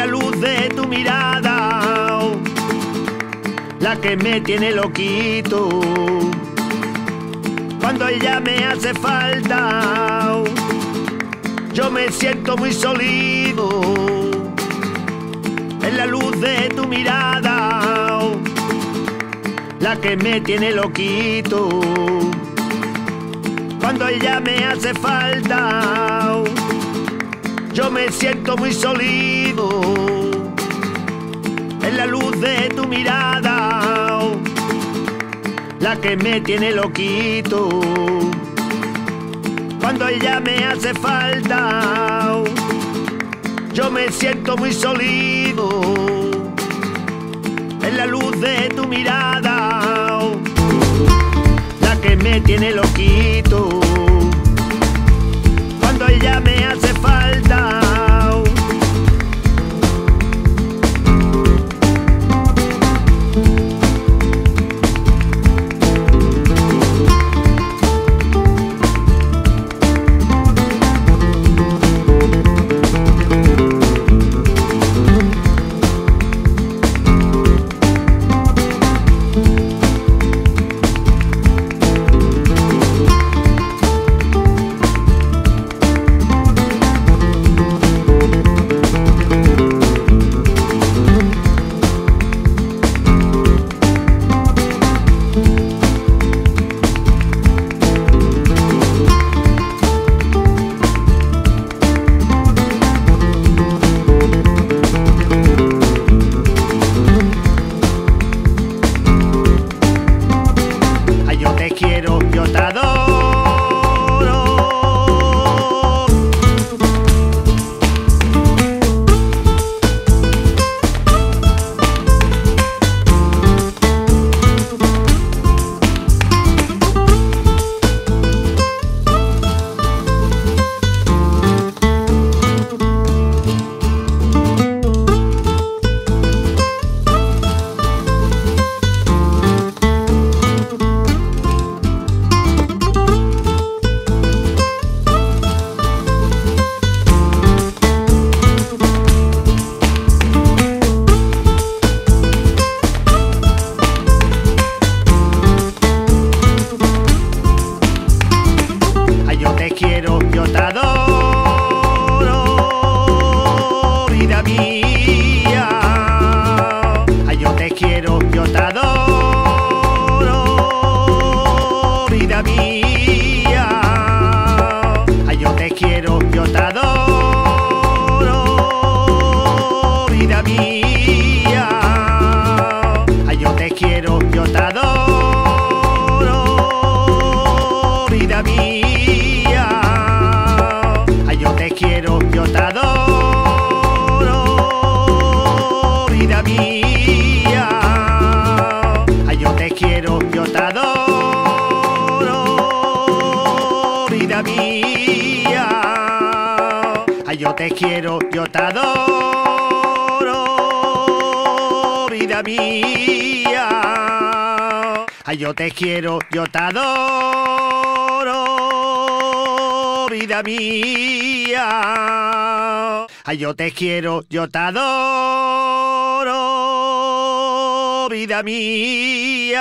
la luz de tu mirada, la que me tiene loquito. Cuando ella me hace falta, yo me siento muy solido. En la luz de tu mirada, la que me tiene loquito. Cuando ella me hace falta, yo me siento muy solido. En la luz de tu mirada, la que me tiene loquito. Cuando ella me hace falta, yo me siento muy solido. En la luz de tu mirada, la que me tiene loquito. Ay, yo te quiero, yo te adoro, vida mía. Ay, yo te quiero, yo te adoro, vida mía. Ay, yo te quiero, yo te adoro, vida mía. Mía. Ay, yo te quiero, yo te adoro, vida mía. Ay, yo te quiero, yo te adoro, vida mía. Ay, yo te quiero, yo te adoro, vida mía.